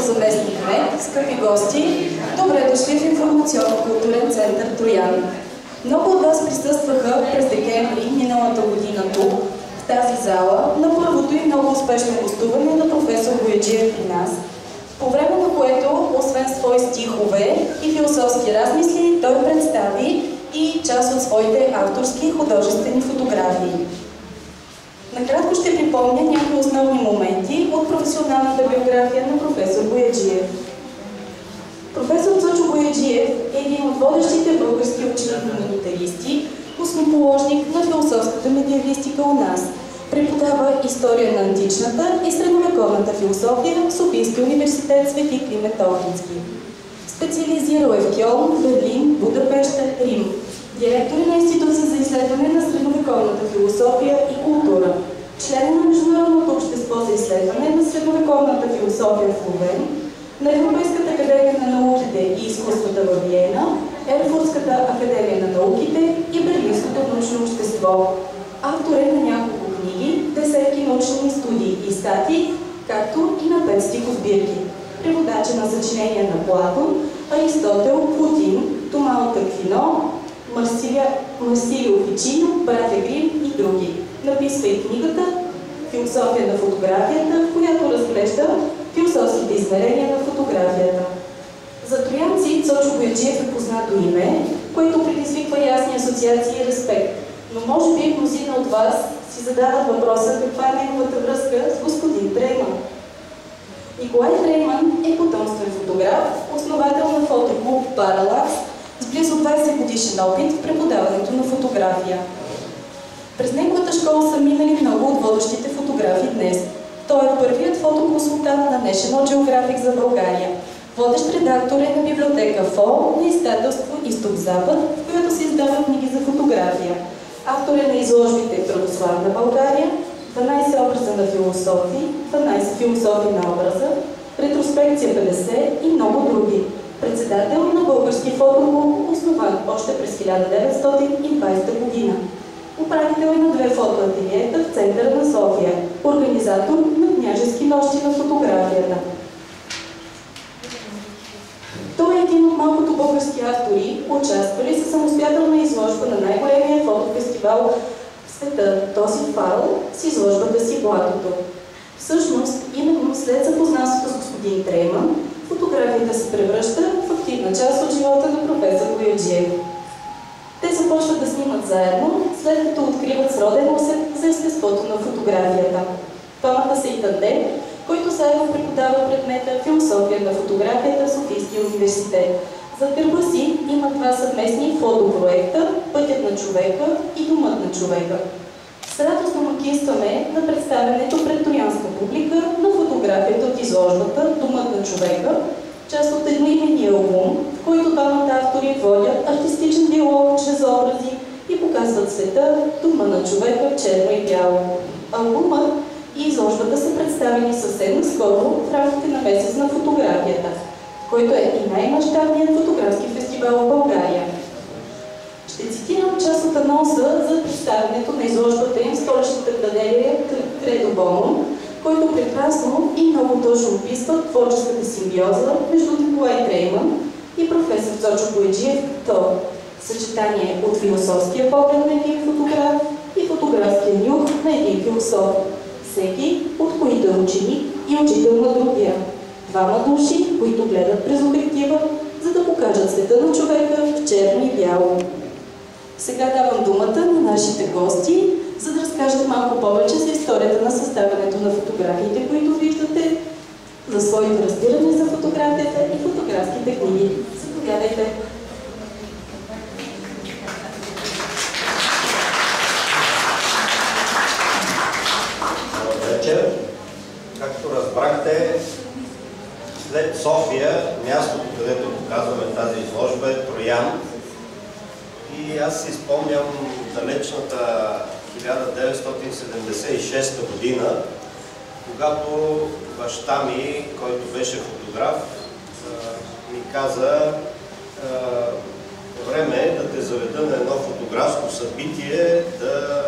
заместник кмет, скъпи гости, добре дошли в информационно-културен център Троян. Много от вас присъстваха през декември миналата година тук, в тази зала, на първото и много успешно гостуване на професор Бояджиев при нас, по време на което, освен свои стихове и философски размисли, той представи и част от своите авторски и художествени фотографии. Накратко ще припомня някои основни моменти от професионалната биография на професор Бояджиев. Професор Цочо Бояджиев е един от водещите български учени хуманитаристи, основоположник на философската медиалистика у нас. Преподава история на античната и средновековната философия в Софийския университет Свети Климент Охридски. Специализирал е в Кьолн, Берлин, Будапеща, Рим. Директор на Институция за изследване на средновековната философия и култура. Член на Международното общество за изследване на средновековната философия в Ловен, на Европейската академия на науките и изкуствата в Виена, Ерфуртската академия на науките и Берлинското научно общество. Автор е на няколко книги, десетки научни студии и статии, както и на пет стихосбирки. Преводач е на съчинения на Платон, Аристотел, Путин, Тома от Аквино, Марсилио Фичино, Братя Грим и други. Написва и книгата Философия на фотографията, в която разглежда философските измерения на фотографията. За троянци Цочо Бояджиев е познато име, което предизвиква ясни асоциации и респект. Но може би мнозина от вас си задават въпроса каква е неговата връзка с господин Дрейман. Николай Дрейман е потомствен фотограф, основател на фотоклуб Паралакс с близо 20 годишен опит в преподаването на фотография. През неговата школа са минали много от водещите фотографи днес. Той е първият фотоконсултант на National Geographic за България. Водещ редактор е на библиотека ФО на издателство Изток-Запад, в която се издават книги за фотография. Автор е на изложбите Православна България, 12 образа на философии, 12 философии на образа, Ретроспекция 50 и много други. Председател на Български фотоклуб, основан още през 1920 година. Управител на две фотоателиета в центъра на София. Организатор на княжески нощи на фотографията. Той е един от малкото български автори, участвали със самостоятелна изложба на най-големия фотофестивал в света, този файл, с изложбата си Блатото. Всъщност, именно след запознанството с господин Трейман, фотографията се превръща в активна част от живота на професор Бояджиев. Те започват да снимат заедно, след като откриват сроден усет за естеството на фотографията. Двамата са и тандем, който заедно преподава предмета философия на фотографията в Софийския университет. За гърба си има два съвместни фотопроекта Пътят на човека и Думът на човека. С радост домакинстваме на представянето пред троянска публика на фотографията от изложбата Думът на човека, част от едноименния албум, в който двамата автори водят артистичен диалог чрез образи и показват света Дума на човека черно и бяло. Албумът и изложбата са представени съвсем скоро в рамките на месец на фотографията, който е и най-мащабният фотографски фестивал в България. Ще цитирам част от анонса за представянето на изложбата им в столичната галерия Кредо Боно, който прекрасно и много точно описва творческата симбиоза между Николай Трейман и професор Цочо Бояджиев, то съчетание от философския поглед на един фотограф и фотографския нюх на един философ, всеки от които е ученик и учител на другия. Двама души, които гледат през обектива, за да покажат света на човека в черно и бяло. Сега давам думата на нашите гости, за да разкажат малко повече за историята на съставянето на фотографиите, които виждате, за своите разбиране за фотографията и фотографските книги. Заповядайте! вечер. Както разбрахте, след София, мястото, където показваме тази изложба е Троян. И аз си спомням далечната 1976 година, когато баща ми, който беше фотограф, ми каза време е да те заведа на едно фотографско събитие, да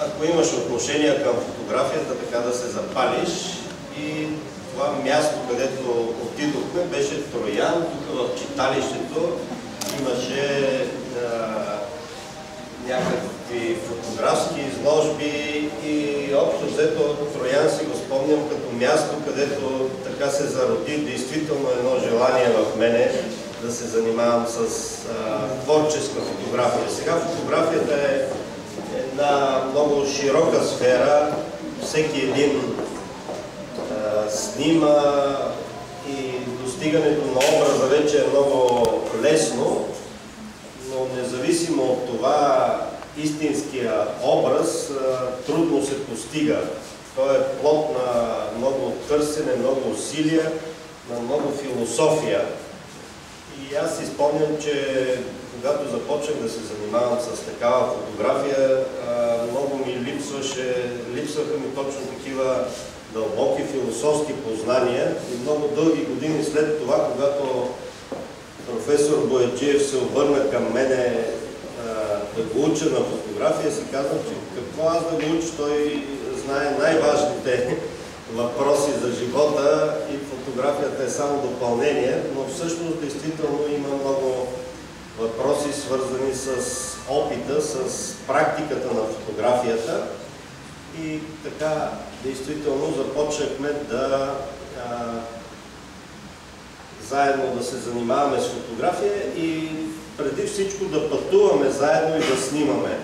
ако имаш отношение към фотографията, така да се запалиш. И това място, където отидохме, беше Троян, тук в читалището имаше а, някакви фотографски изложби и общо взето Троян си го спомням като място, където така се зароди действително едно желание в мене да се занимавам с а, творческа фотография. Сега фотографията е една много широка сфера. Всеки един а, снима и достигането на образа вече е много лесно, но независимо от това истинския образ трудно се постига. Той е плод на много търсене, много усилия, на много философия. И аз си спомням, че когато започнах да се занимавам с такава фотография, много ми липсваше, липсваха ми точно такива дълбоки философски познания и много дълги години след това, когато професор Бояджиев се обърна към мене да го уча на фотография, си казвам, че какво аз да го уча, той знае най-важните въпроси за живота и фотографията е само допълнение, но всъщност действително има много въпроси свързани с опита, с практиката на фотографията. И така действително започнахме да а, заедно да се занимаваме с фотография и преди всичко да пътуваме заедно и да снимаме.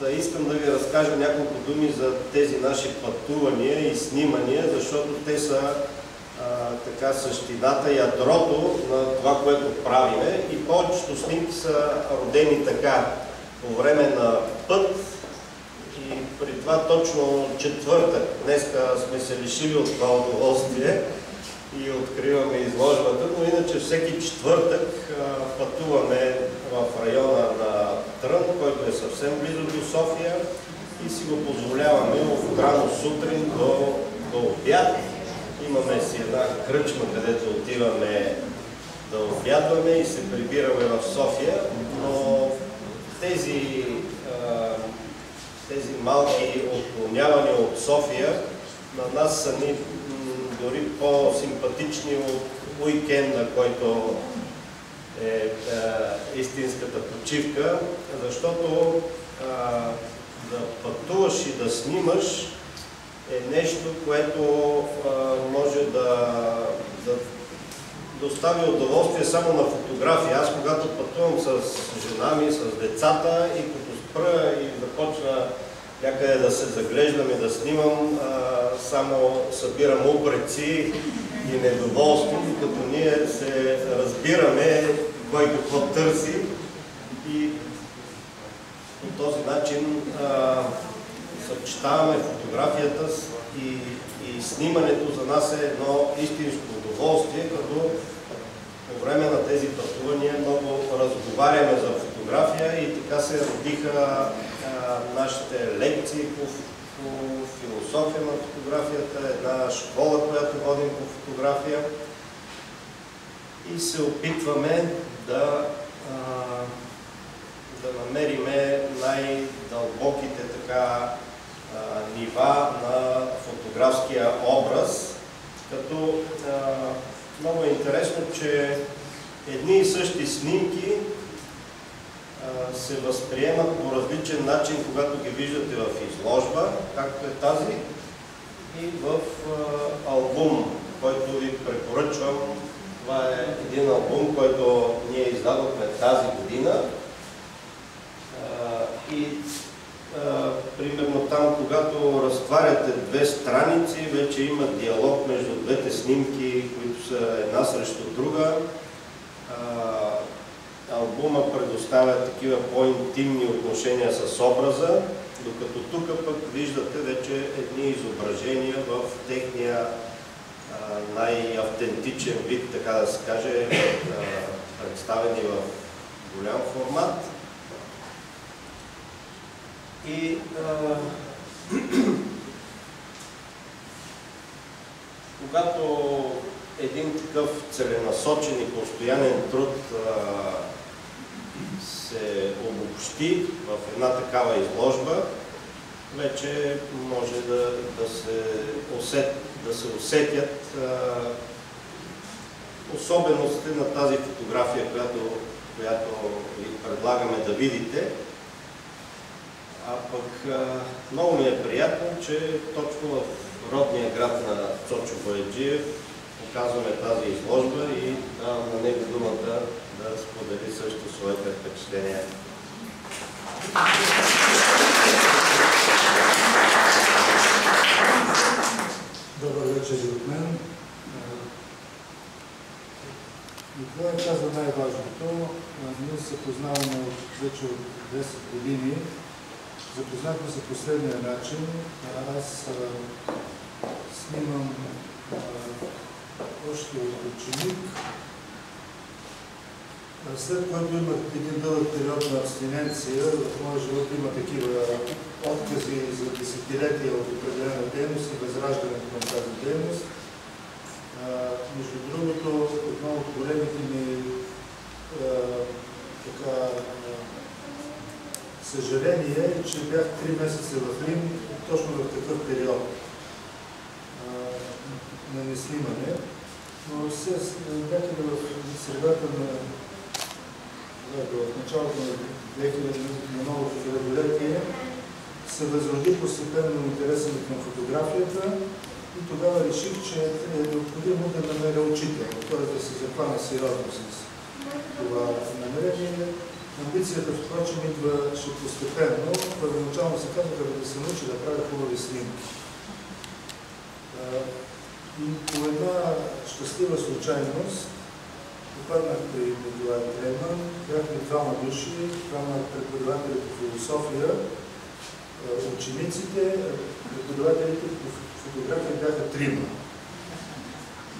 Та искам да ви разкажа няколко думи за тези наши пътувания и снимания, защото те са а, така същината, ядрото на това, което правиме. И повечето снимки са родени така, по време на път и при това точно четвъртък. Днеска сме се лишили от това удоволствие и откриваме изложбата, но иначе всеки четвъртък пътуваме в района на Трън, който е съвсем близо до София и си го позволяваме от рано сутрин до, до обяд. Имаме си една кръчма, където отиваме да обядваме и се прибираме в София, но тези, тези малки отклонявания от София на нас са ни дори по-симпатични от уикенда, който е, е истинската почивка, защото е, да пътуваш и да снимаш е нещо, което е, може да, да достави удоволствие само на фотография. Аз когато пътувам с жена ми, с децата и като спра и започна някъде да се заглеждам и да снимам, само събирам упреци и недоволство, като ние се разбираме кой какво търси и по този начин съчетаваме фотографията и, и снимането за нас е едно истинско удоволствие, като по време на тези пътувания много разговаряме за фотография и така се родиха нашите лекции по, по философия на фотографията, една школа, която водим по фотография. И се опитваме да, а, да намериме най-дълбоките така а, нива на фотографския образ, като а, много е интересно, че едни и същи снимки се възприемат по различен начин, когато ги виждате в изложба, както е тази, и в албум, който ви препоръчвам. Това е един албум, който ние издадохме тази година. И примерно там, когато разтваряте две страници, вече има диалог между двете снимки, които са една срещу друга албума предоставя такива по-интимни отношения с образа, докато тук пък виждате вече едни изображения в техния най-автентичен вид, така да се каже, представени в голям формат. И когато един такъв целенасочен и постоянен труд а, се обобщи в една такава изложба, вече може да, да, се, усет, да се усетят а, особеностите на тази фотография, която, която ви предлагаме да видите. А пък а, много ми е приятно, че точно в родния град на Цочо Бояджиев показваме тази изложба и давам на него думата да сподели също своите впечатления. Добър вечер и от мен. Това е каза най-важното. Ние се познаваме вече от 10 години. Запознахме се последния начин. Аз снимам още ученик. След което имах един дълъг период на абстиненция, в моя живот има такива откази за десетилетия от определена дейност и възраждането на тази дейност. Между другото, едно от големите ми така, съжаление е, че бях три месеца в Рим, точно в такъв период на неснимане. Но сега бях в средата на в началото на 2000 на новото хилядолетие се възроди постепенно интереса ми към фотографията и тогава реших, че е необходимо да намеря учител, т.е. да се запана сериозно с това намерение. Амбицията, впрочем, идваше постепенно. Първоначално се казаха да се научи да правя хубави снимки. И по една щастлива случайност попаднах при Николай Клеман, бяхме двама души, двама преподаватели по философия, учениците, преподавателите по фотография бяха трима.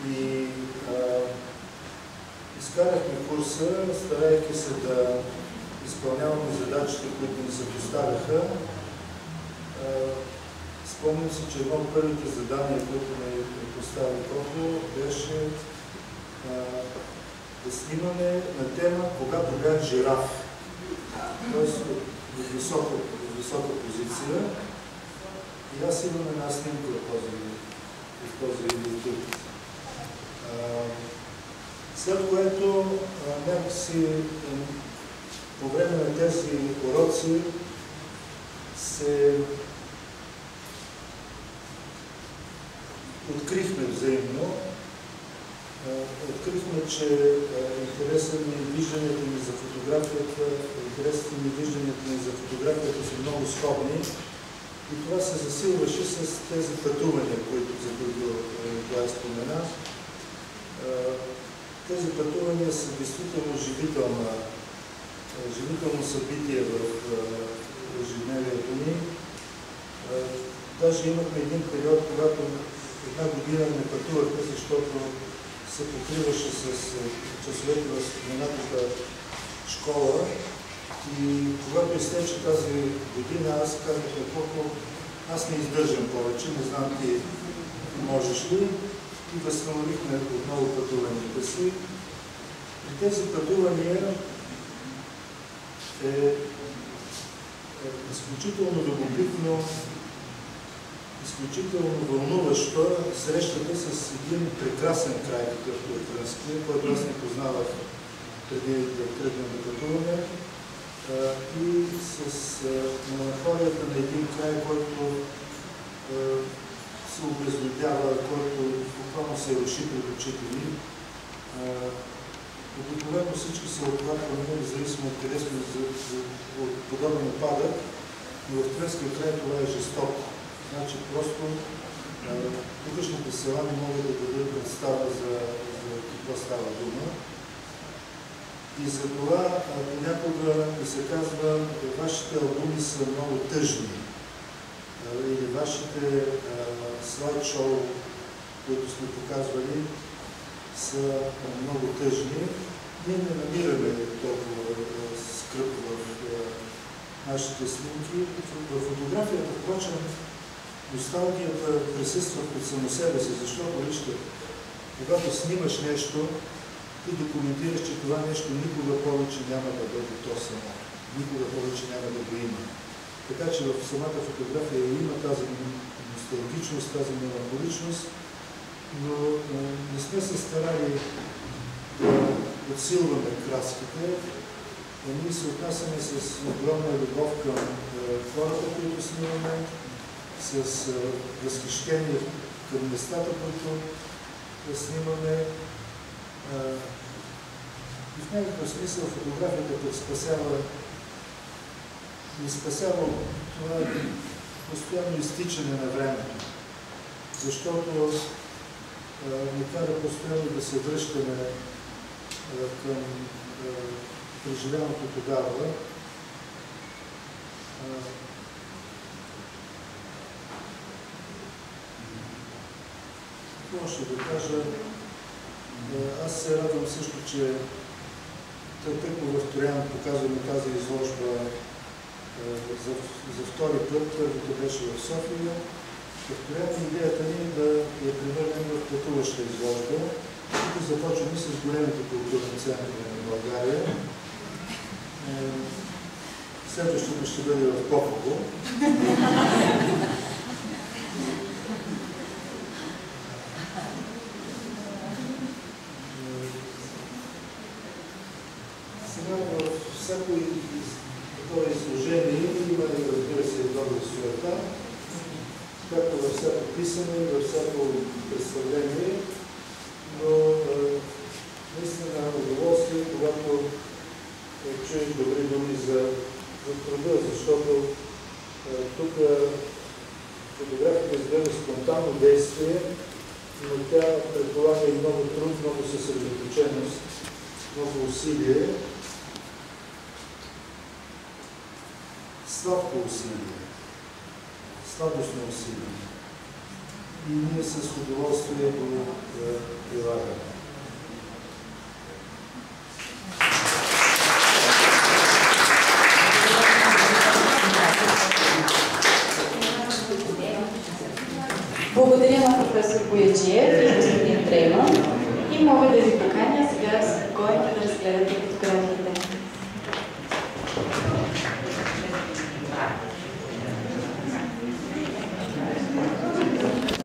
И а, изкарахме курса, старайки се да изпълняваме задачите, които ни се поставяха. Спомням си, че едно от първите задания, които ми постави Кото, беше а, да снимаме на тема когато бях жираф. Тоест в висока, в висока позиция. И аз имам една снимка в този, в този YouTube. След което някакси по време на тези уроци се открихме взаимно открихме, че интересът ми и вижданията ми за фотографията, интересът ми и вижданията ми за фотографията са много сходни. И това се засилваше с тези пътувания, които, за които това спомена. Тези пътувания са действително живителна, живително събитие в ежедневието ни. Даже имахме един период, когато една година не пътувахме, защото се покриваше с е, часовете в споменатата школа. И когато изтече тази година, аз казах, колко аз не издържам повече, не знам ти можеш ли. И възстановихме отново пътуванията си. При тези пътувания е, е изключително любопитно изключително вълнуващо срещата с един прекрасен край, какъвто е Трънския, който аз не познавах преди да тръгнем да пътуваме. И с меланхолията на един край, който се обезлюдява, който буквално се руши пред очите ни. Обикновено всички се оплакваме, независимо от къде сме от подобен опадък, но в Трънския край това е жестоко. Просто тукашните села не могат да дадат представа за, за какво става дума. И за това понякога да се казва, вашите албуми са много тъжни. Или вашите слайд-шоу, които сме показвали, са много тъжни. Ние не намираме толкова скръп в нашите снимки. В фотографията, впрочем, носталгията присъства под само себе си, защото вижте, когато снимаш нещо, ти документираш, че това нещо никога повече няма да бъде то само. Никога повече няма да го има. Така че в самата фотография има тази носталгичност, тази меланхоличност, но не сме се старали да подсилваме краските. Ние се отнасяме с огромна любов към хората, които снимаме, с възхищение към местата, които да снимаме. И в някакъв смисъл фотографията спасява ни спасява това постоянно изтичане на времето. Защото ни кара постоянно да се връщаме към преживяното тогава. Какво ще да кажа? Аз се радвам също, че тъй като в Троян показваме тази изложба за, за втори път, първото беше в София. В идеята ни е да я превърнем в пътуваща изложба. Тук започваме с големите културни центрове на България. Е, Следващото ще бъде в Попово. Сега в всяко из- такова изложение има, се, много суета, както във всяко писане, във всяко представление, но е, наистина удоволствие, когато е, чуеш добри думи за, за труда, защото е, тук фотографията изглежда спонтанно действие, но тя предполага и много труд, много съсредоточеност, много усилие. сладко усилие, сладостно усилие. И ние с удоволствие го е, прилагаме. Благодаря на професор Бояджиев и господин Трейман. И мога да ви поканя сега спокойно да разгледате фотографията.